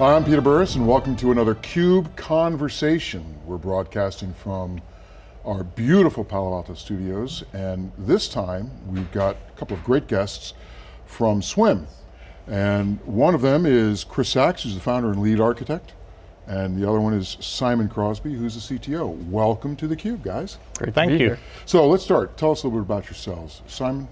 Hi, I'm Peter Burris, and welcome to another CUBE Conversation. We're broadcasting from our beautiful Palo Alto studios, and this time we've got a couple of great guests from SWIM. And one of them is Chris Sachs, who's the founder and lead architect, and the other one is Simon Crosby, who's the CTO. Welcome to theCUBE, guys. Great Thank you. here. So let's start. Tell us a little bit about yourselves. Simon,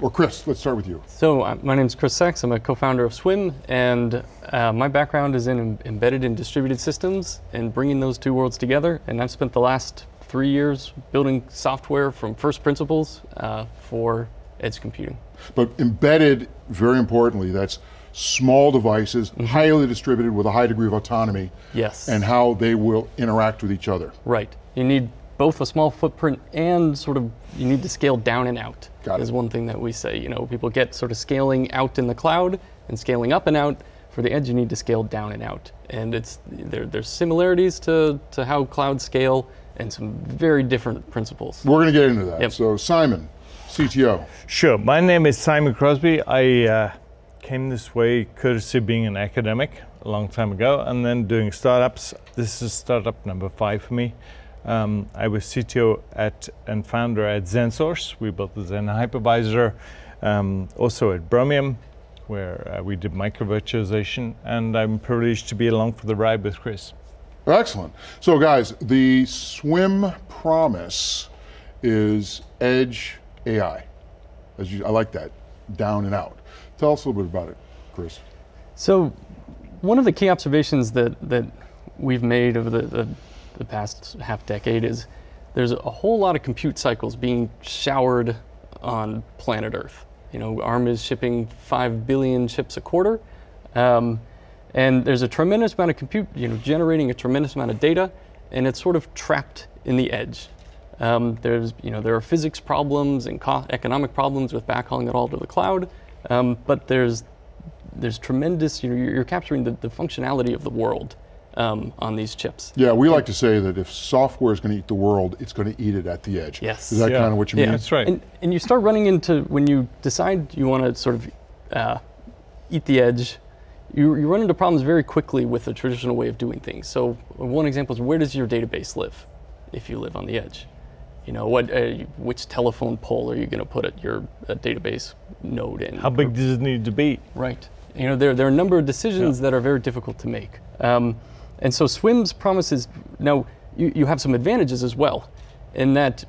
or Chris, let's start with you. So uh, my name is Chris Sachs. I'm a co-founder of Swim, and uh, my background is in em- embedded and distributed systems and bringing those two worlds together. And I've spent the last three years building software from first principles uh, for edge computing. But embedded, very importantly, that's small devices, highly distributed with a high degree of autonomy, Yes. and how they will interact with each other. right. You need both a small footprint and sort of you need to scale down and out. Got it. Is one thing that we say. You know, people get sort of scaling out in the cloud and scaling up and out. For the edge, you need to scale down and out. And it's there, there's similarities to, to how clouds scale and some very different principles. We're going to get into that. Yep. So Simon, CTO. Sure. My name is Simon Crosby. I uh, came this way courtesy of being an academic a long time ago and then doing startups. This is startup number five for me. Um, I was CTO at and founder at XenSource. We built the Xen hypervisor. Um, also at Bromium, where uh, we did micro-virtualization. And I'm privileged to be along for the ride with Chris. Excellent. So guys, the swim promise is edge AI. As you, I like that, down and out. Tell us a little bit about it, Chris. So, one of the key observations that, that we've made over the, the, the past half decade is there's a whole lot of compute cycles being showered on planet Earth. You know, ARM is shipping 5 billion chips a quarter. Um, and there's a tremendous amount of compute, you know, generating a tremendous amount of data, and it's sort of trapped in the edge. Um, there's, you know, there are physics problems and co- economic problems with backhauling it all to the cloud, um, but there's there's tremendous, you know, you're, you're capturing the, the functionality of the world um, on these chips. Yeah, we like to say that if software is going to eat the world, it's going to eat it at the edge. Yes. Is that Yeah. kind of what you mean? That's right. And, and you start running into, when you decide you want to sort of uh, eat the edge, you, you run into problems very quickly with the traditional way of doing things. So one example is where does your database live if you live on the edge? You know, what, uh, which telephone pole are you going to put at your uh, database node in? How big does it need to be? Right. You know, there, there are a number of decisions that are very difficult to make. Um, and so SWIM's promises, now you, you have some advantages as well, in that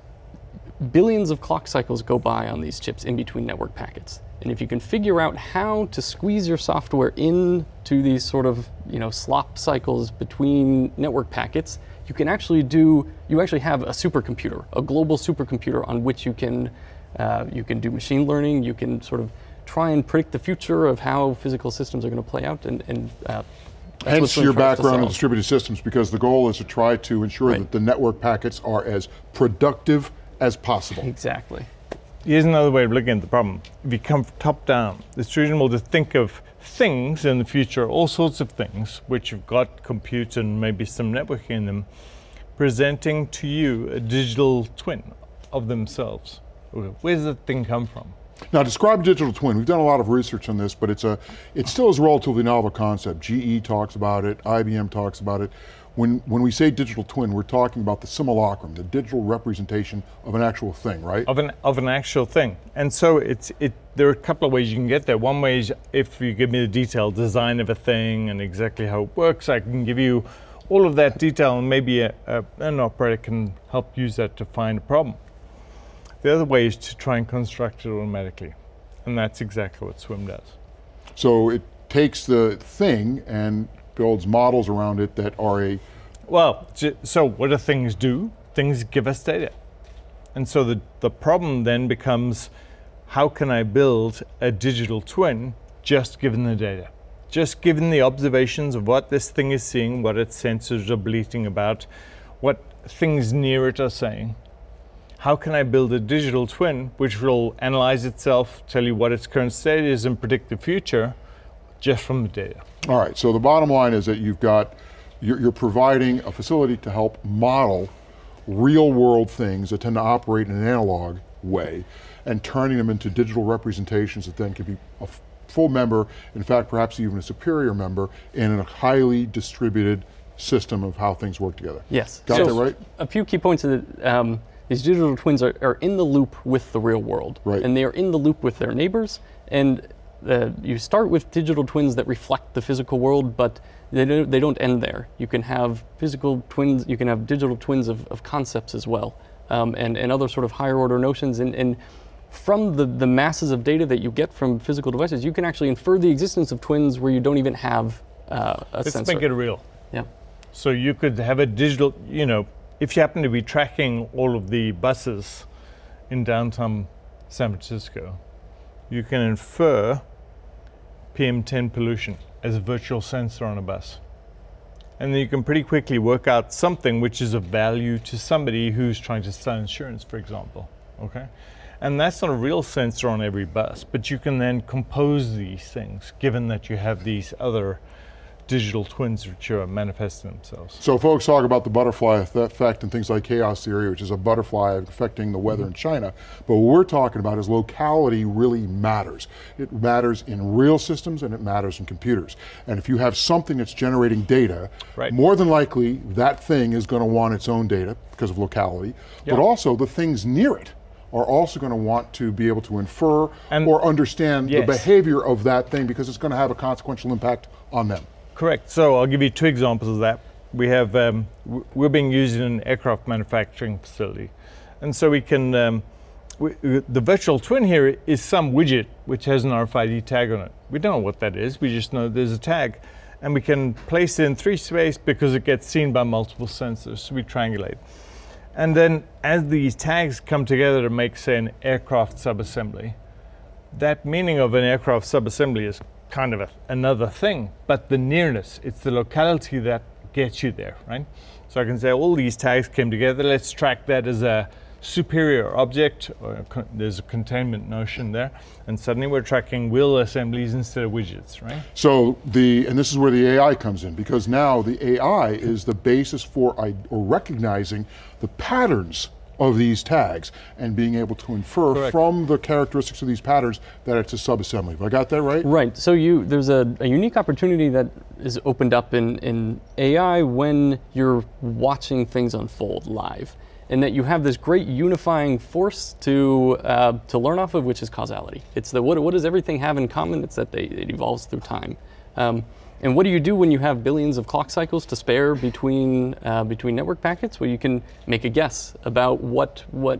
billions of clock cycles go by on these chips in between network packets. And if you can figure out how to squeeze your software into these sort of, you know, slop cycles between network packets, you can actually do, you actually have a supercomputer, a global supercomputer on which you can, uh, you can do machine learning, you can sort of try and predict the future of how physical systems are going to play out and, and uh, Hence your background in distributed systems, because the goal is to try to ensure Right. that the network packets are as productive as possible. Exactly. Here's another way of looking at the problem. If you come top down, it's reasonable to think of things in the future, all sorts of things, which have got compute and maybe some networking in them, presenting to you a digital twin of themselves. Where does that thing come from? Now, describe digital twin. We've done a lot of research on this, but it's a, it still is a relatively novel concept. GE talks about it, IBM talks about it. When, when we say digital twin, we're talking about the simulacrum, the digital representation of an actual thing, right? Of an, of an actual thing. And so it's, it, there are a couple of ways you can get there. One way is if you give me the detailed design of a thing and exactly how it works, I can give you all of that detail and maybe a, a, an operator can help use that to find a problem. The other way is to try and construct it automatically. And that's exactly what Swim does. So it takes the thing and builds models around it that are a, Well, so what do things do? Things give us data. And so the, the problem then becomes how can I build a digital twin just given the data? Just given the observations of what this thing is seeing, what its sensors are bleating about, what things near it are saying. How can I build a digital twin which will analyze itself, tell you what its current state is, and predict the future just from the data? all right, so the bottom line is that you've got, you're, you're providing a facility to help model real world things that tend to operate in an analog way and turning them into digital representations that then can be a full member, in fact, perhaps even a superior member in a highly distributed system of how things work together. Yes. Got So that right? A few key points is that um, these digital twins are, are in the loop with the real world. Right. And they are in the loop with their neighbors. And uh, you start with digital twins that reflect the physical world, but they don't, they don't end there. You can have physical twins, you can have digital twins of, of concepts as well, um, and, and other sort of higher order notions. And, and from the, the masses of data that you get from physical devices, you can actually infer the existence of twins where you don't even have uh, a Let's sensor. make it real. yeah. So you could have a digital, you know, if you happen to be tracking all of the buses in downtown San Francisco, you can infer PM10 pollution as a virtual sensor on a bus. And then you can pretty quickly work out something which is of value to somebody who's trying to sell insurance, for example. Okay? And that's not a real sensor on every bus, but you can then compose these things given that you have these other digital twins which are manifesting themselves. So folks talk about the butterfly effect and things like chaos theory, which is a butterfly affecting the weather in China. But what we're talking about is locality really matters. It matters in real systems and it matters in computers. And if you have something that's generating data, Right. more than likely that thing is going to want its own data because of locality, Yeah. but also the things near it are also going to want to be able to infer And- or understand Yes. the behavior of that thing because it's going to have a consequential impact on them. Correct. So I'll give you two examples of that. We have um, we're being used in an aircraft manufacturing facility, and so we can. Um, we, the virtual twin here is some widget which has an RFID tag on it. We don't know what that is. We just know there's a tag, and we can place it in three space because it gets seen by multiple sensors. So we triangulate, and then as these tags come together to make, say, an aircraft subassembly, that meaning of an aircraft subassembly is kind of a, another thing, but the nearness, it's the locality that gets you there, right? So I can say all these tags came together, let's track that as a superior object, a there's a containment notion there, and suddenly we're tracking wheel assemblies instead of widgets, right? So the, and this is where the AI comes in, because now the AI is the basis for or recognizing the patterns of these tags and being able to infer Correct. from the characteristics of these patterns that it's a subassembly. Have I got that right? Right. So you there's a, a unique opportunity that is opened up in, in AI when you're watching things unfold live, and that you have this great unifying force to uh, to learn off of, which is causality. It's the what, what does everything have in common? It's that they, it evolves through time. Um, and what do you do when you have billions of clock cycles to spare between uh, between network packets? Well, you can make a guess about what what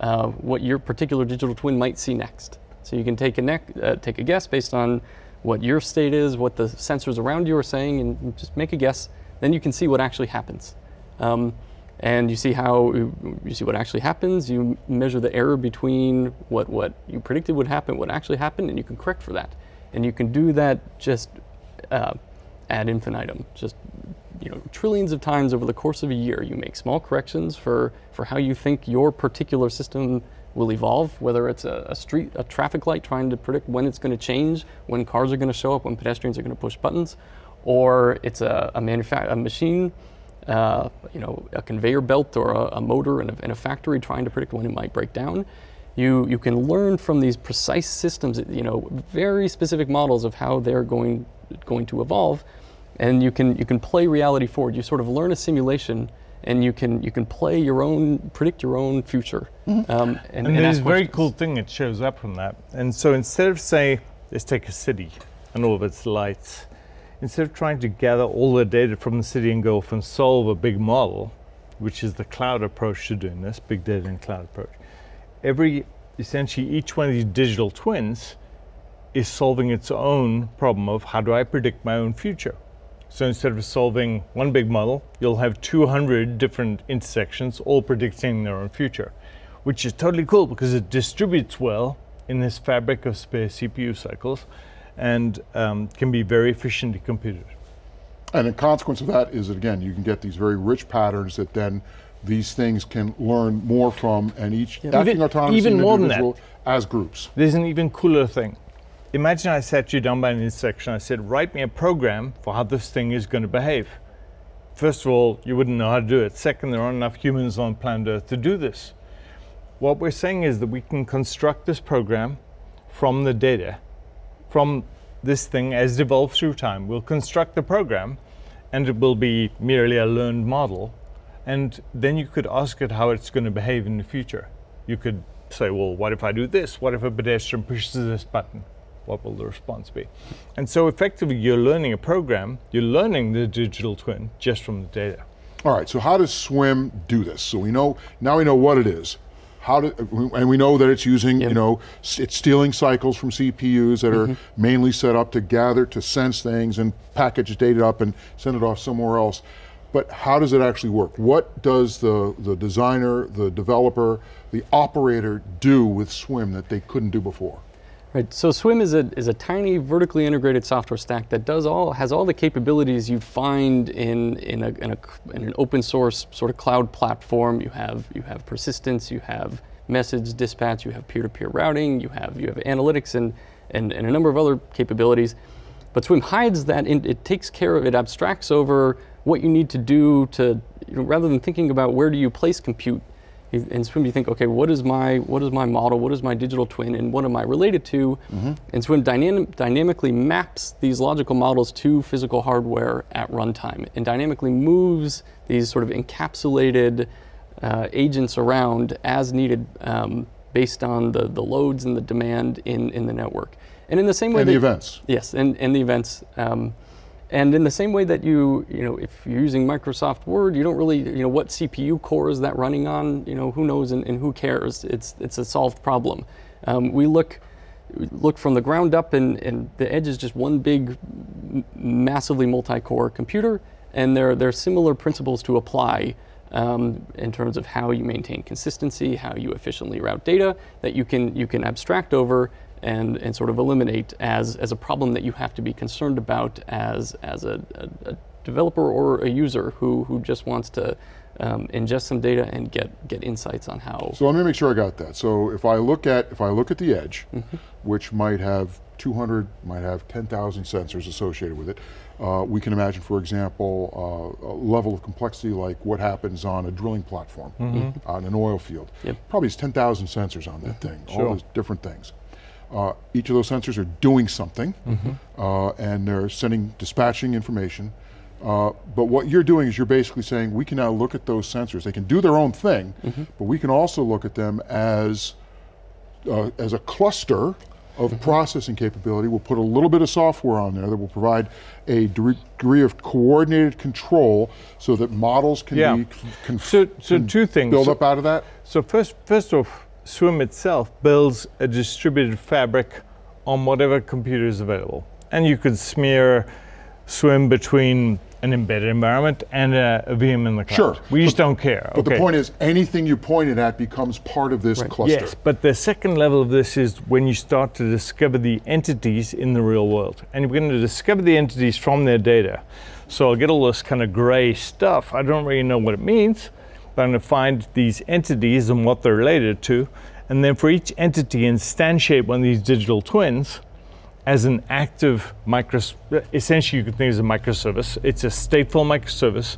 uh, what your particular digital twin might see next. So you can take a uh, take a guess based on what your state is, what the sensors around you are saying, and just make a guess. Then you can see what actually happens. Um, and you see how you see what actually happens. You measure the error between what what you predicted would happen, what actually happened, and you can correct for that. And you can do that just uh, ad infinitum, just you know trillions of times over the course of a year. You make small corrections for for how you think your particular system will evolve. Whether it's a, a street, a traffic light, trying to predict when it's going to change, when cars are going to show up, when pedestrians are going to push buttons, or it's a a, manufa- a machine. Uh, you know, a conveyor belt or a, a motor in a, in a factory trying to predict when it might break down. You, you can learn from these precise systems, you know, very specific models of how they're going, going to evolve, and you can, you can play reality forward. You sort of learn a simulation, and you can, you can play your own, predict your own future. Um, and, And, and there's a very cool thing that shows up from that. And so instead of say, let's take a city and all of its lights, instead of trying to gather all the data from the city and go off and solve a big model, which is the cloud approach to doing this, big data and cloud approach, every essentially each one of these digital twins is solving its own problem of how do I predict my own future. So instead of solving one big model, you'll have 200 different intersections all predicting their own future, which is totally cool because it distributes well in this fabric of spare CPU cycles and um, can be very efficiently computed. And a consequence of that is that again, you can get these very rich patterns that then these things can learn more from and each acting Even- autonomously even more than that. as groups. There's an even cooler thing. Imagine I sat you down by an intersection. I said, write me a program for how this thing is going to behave. First of all, you wouldn't know how to do it. Second, there aren't enough humans on planet Earth to do this. What we're saying is that we can construct this program from the data from this thing as it evolves through time. We'll construct the program and it will be merely a learned model. And then you could ask it how it's going to behave in the future. You could say, well, what if I do this? What if a pedestrian pushes this button? What will the response be? And so effectively, you're learning a program, you're learning the digital twin just from the data. All right, so how does SWIM do this? So we know, now we know what it is. How do, and we know that it's using, Yep. you know, it's stealing cycles from CPUs that are mm-hmm. mainly set up to gather, to sense things and package data up and send it off somewhere else. But how does it actually work? What does the, the designer, the developer, the operator do with SWIM that they couldn't do before? Right. So Swim is a is a tiny vertically integrated software stack that does all has all the capabilities you'd find in in a, in, a, in an open source sort of cloud platform. You have you have persistence, you have message dispatch, you have peer-to-peer routing, you have you have analytics and and, and a number of other capabilities. But Swim hides that. In, it takes care of it. Abstracts over what you need to do to you know, rather than thinking about where do you place compute you- in swim you think okay what is my what is my model what is my digital twin and what am i related to and swim dynam- dynamically maps these logical models to physical hardware at runtime and dynamically moves these sort of encapsulated uh, agents around as needed um, based on the, the loads and the demand in, in the network and in the same way And the that- events. Yes, and, and the events. Um, and in the same way that you, you know, if you're using Microsoft Word, you don't really, you know, what CPU core is that running on? You know, who knows and, and who cares? It's, it's a solved problem. Um, we look, look from the ground up, and, and the edge is just one big, massively multi-core computer, and there, there are similar principles to apply um, in terms of how you maintain consistency, how you efficiently route data that you can you can abstract over and, and sort of eliminate as, as a problem that you have to be concerned about as, as a, a, a developer or a user who, who just wants to um, ingest some data and get, get insights on how. So let me make sure I got that. So if I look at if I look at the edge, which might have 200, might have 10,000 sensors associated with it, uh, we can imagine, for example, uh, a level of complexity like what happens on a drilling platform on an oil field. Yep. Probably is 10,000 sensors on that thing, all those different things. Uh, each of those sensors are doing something, uh, and they're sending dispatching information. Uh, but what you're doing is you're basically saying we can now look at those sensors. They can do their own thing, but we can also look at them as uh, as a cluster of processing capability. We'll put a little bit of software on there that will provide a degree of coordinated control so that models can Yeah. be So, so two things. build So- up out of that. So first, first off, Swim itself builds a distributed fabric on whatever computer is available, and you could smear Swim between an embedded environment and a, a VM in the cloud. Sure, we just don't care. But the point is, anything you pointed at becomes part of this Right. cluster. Yes, but the second level of this is when you start to discover the entities in the real world. And you're going to discover the entities from their data. So I'll get all this kind of gray stuff. I don't really know what it means, but I'm going to find these entities and what they're related to. And then for each entity, instantiate one of these digital twins as an active micro, essentially you can think of as a microservice. It's a stateful microservice,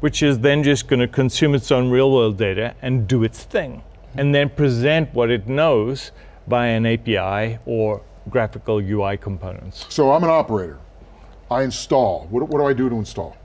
which is then just going to consume its own real world data and do its thing, and then present what it knows by an API or graphical UI components. So I'm an operator. I install. What, what do I do to install?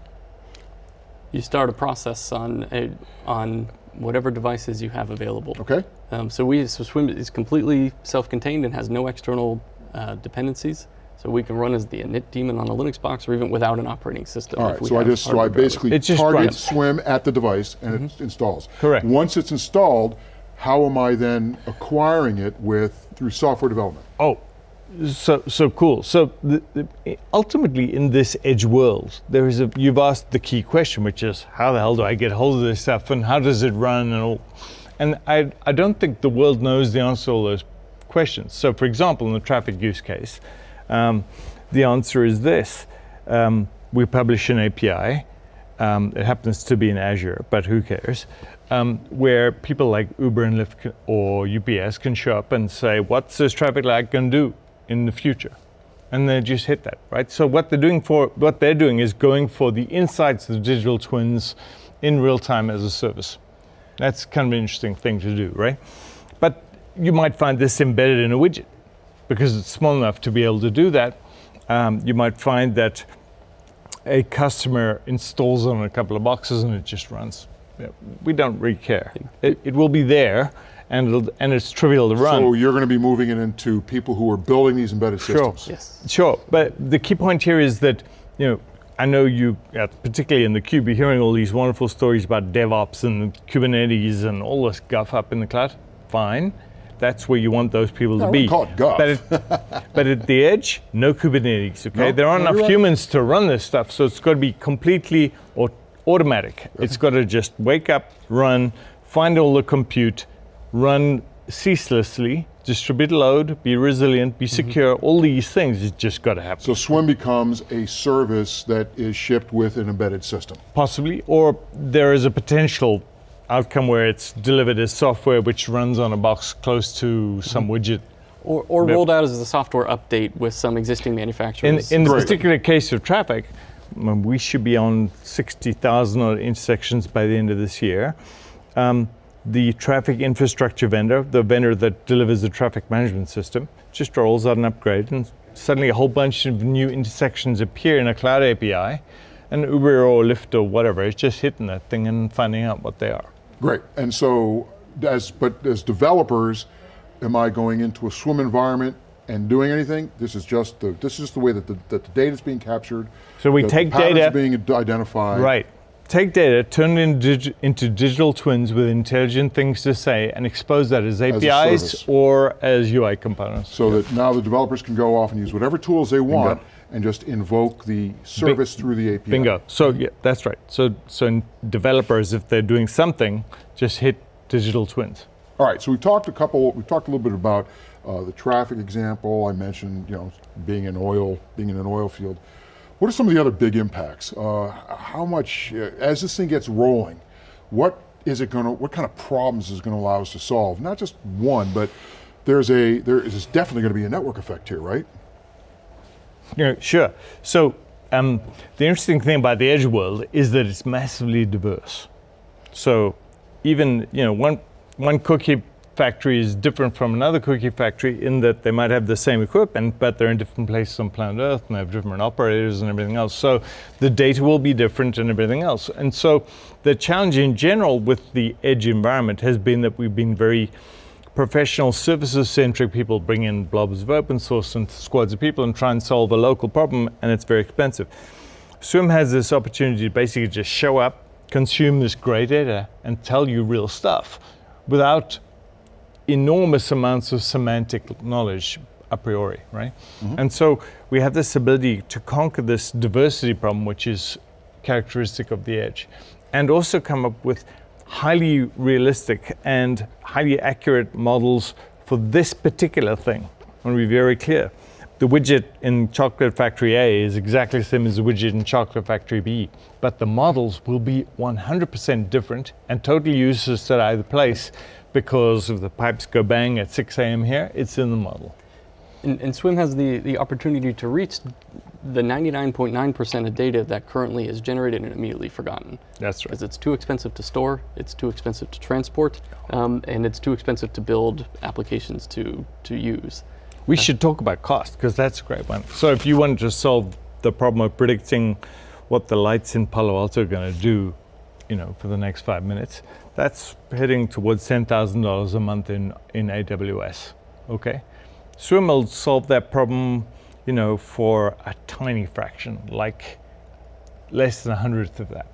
You start a process on, a, on whatever devices you have available. Okay. Um, so we so Swim is completely self-contained and has no external uh, dependencies. So we can run as the init daemon on a Linux box or even without an operating system. All if we So I just so I basically It just target runs. swim at the device and it installs. Correct. Once it's installed, how am I then acquiring it with through software development? Oh, so so cool. So the, the, ultimately, in this edge world, there is a. You've asked the key question, which is how the hell do I get hold of this stuff, and how does it run, and all. And I I don't think the world knows the answer to all those questions. So, for example, in the traffic use case, um, the answer is this: um, we publish an API. Um, it happens to be in Azure, but who cares? Um, where people like Uber and Lyft or UPS can show up and say, "What's this traffic light going to do in the future?" And they just hit that, right? So what they're doing for what they're doing is going for the insights of the digital twins in real time as a service. That's kind of an interesting thing to do, right? But you might find this embedded in a widget. because it's small enough to be able to do that. Um, you might find that a customer installs on a couple of boxes and it just runs. We don't really care. It, it will be there, and it'll, and it's trivial to run. So you're going to be moving it into people who are building these embedded Sure. systems. Yes. Sure, but the key point here is that you know I know you, uh, particularly in the cube, you're hearing all these wonderful stories about DevOps and Kubernetes and all this guff up in the cloud. Fine, that's where you want those people I to be. wouldn't call it guff. But, it, but at the edge, no Kubernetes. Okay, No, there aren't no, enough you're right. humans to run this stuff, so it's got to be completely au- automatic. It's got to just wake up, run, find all the compute, run ceaselessly, distribute load, be resilient, be Mm-hmm. secure. All these things, it's just got to happen. So Swim becomes a service that is shipped with an embedded system. possibly, or there is a potential outcome where it's delivered as software which runs on a box close to some widget. Or, or Yep. rolled out as a software update with some existing In, manufacturers. in the Great. particular case of traffic, um, we should be on 60,000 intersections by the end of this year. Um, the traffic infrastructure vendor, the vendor that delivers the traffic management system, just rolls out an upgrade, and suddenly a whole bunch of new intersections appear in a cloud API. And Uber or Lyft or whatever is just hitting that thing and finding out what they are. Great. And so, as but as developers, am I going into a swim environment and doing anything? This is just the this is just the way that the, that the data is being captured. So we take data- being identified. Right. Take data, turn it in dig- into digital twins with intelligent things to say, and expose that as APIs service. or as UI components. So that now the developers can go off and use whatever tools they want and just invoke the service through the API. Bingo. So yeah, that's right. So so in developers, if they're doing something, just hit digital twins. All right, so we've talked a couple, we've talked a little bit about uh, the traffic example. I mentioned, you know, being in oil, being in an oil field. What are some of the other big impacts? Uh, how much, uh, as this thing gets rolling, what is it going to, what kind of problems is it going to allow us to solve? Not just one, but there's a, there is definitely going to be a network effect here, right? Yeah, sure. So um, the interesting thing about the edge world is that it's massively diverse. So even you know one one cookie factory is different from another cookie factory in that they might have the same equipment, but they're in different places on planet Earth and they have different operators and everything else. So the data will be different and everything else. And so the challenge in general with the edge environment has been that we've been very professional services centric people bring in blobs of open source and squads of people and try and solve a local problem and it's very expensive swim has this opportunity to basically just show up consume this great data and tell you real stuff without enormous amounts of semantic knowledge a priori right mm-hmm. and so we have this ability to conquer this diversity problem which is characteristic of the edge and also come up with highly realistic and highly accurate models for this particular thing. I want to be very clear. The widget in Chocolate Factory A is exactly the same as the widget in Chocolate Factory B, but the models will be 100% different and totally useless at either place because if the pipes go bang at 6 a.m. here, it's in the model. And, and Swim has the, the opportunity to reach the 99.9% of data that currently is generated and immediately forgotten. That's right. Because it's too expensive to store, it's too expensive to transport, um, and it's too expensive to build applications to, to use. We should talk about cost because that's a great one. So if you wanted to solve the problem of predicting what the lights in Palo Alto are going to do, you know, for the next five minutes, that's heading towards ten thousand dollars a month in in AWS. Okay, Swim will solve that problem, you know, for a tiny fraction, like less than a hundredth of that,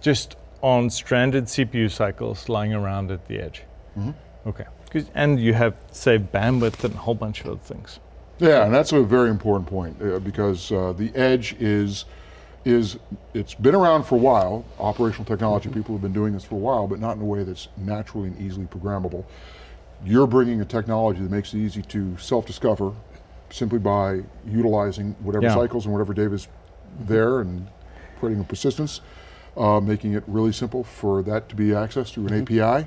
just on stranded CPU cycles lying around at the edge. Mm-hmm. Okay. And you have saved bandwidth and a whole bunch of other things. Yeah, and that's a very important point uh, because uh, the edge is is it's been around for a while. Operational technology people have been doing this for a while, but not in a way that's naturally and easily programmable. You're bringing a technology that makes it easy to self-discover simply by utilizing whatever Yeah. cycles and whatever data is there and creating a persistence, uh, making it really simple for that to be accessed through an API.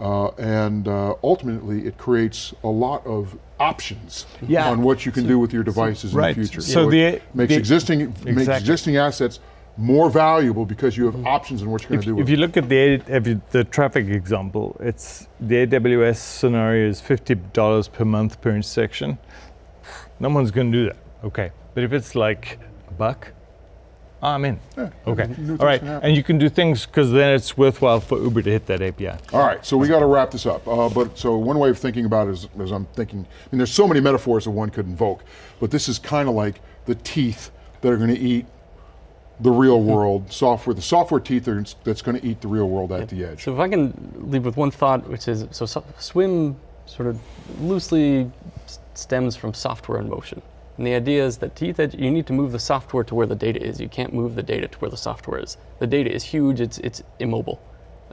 Uh, and uh, ultimately, it creates a lot of options Yeah. on what you can do with your devices right. in the future. So it the- makes the- existing makes existing assets more valuable because you have options in what you're going to do with. if you it. look at the if you- the traffic example, it's the AWS scenario is fifty dollars per month per intersection. no one's going to do that. Okay. But if it's like a buck, I'm in. Yeah, Okay. All right. happen. And you can do things because then it's worthwhile for Uber to hit that API. All right, so we got to wrap this up. Uh, but so one way of thinking about it is, as I'm thinking, I mean, there's so many metaphors that one could invoke, but this is kind of like the teeth that are going to eat the real world software. The software teeth are, that's going to eat the real world at the edge. So if I can leave with one thought, which is so, so swim sort of loosely stems from software in motion. And the idea is that teeth edge, you need to move the software to where the data is. You can't move the data to where the software is. The data is huge. It's it's immobile,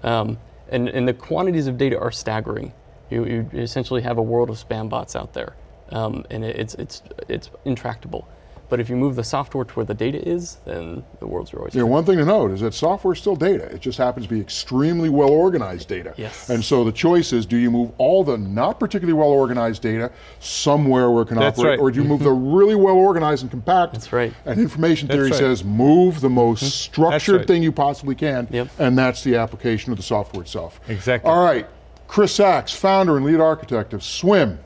um, and and the quantities of data are staggering. You, you essentially have a world of spam bots out there, um, and it, it's it's it's intractable. But if you move the software to where the data is, then the world's your oyster. You know, one thing to note is that software is still data. It just happens to be extremely well organized data. Yes. And so the choice is do you move all the not particularly well organized data somewhere where it can That's operate, right. or do you move the really well organized and compact? That's right. And information theory right. says move the most mm-hmm. structured right. thing you possibly can, Yep. and that's the application of the software itself. Exactly. All right. Chris Sachs, founder and lead architect of Swim.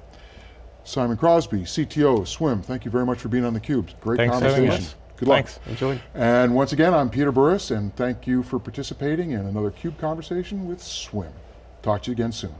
Simon Crosby, CTO Swim. Thank you very much for being on theCUBE. Great Thanks conversation. Good luck. Thanks. Enjoy. And once again, I'm Peter Burris, and thank you for participating in another CUBE conversation with Swim. Talk to you again soon.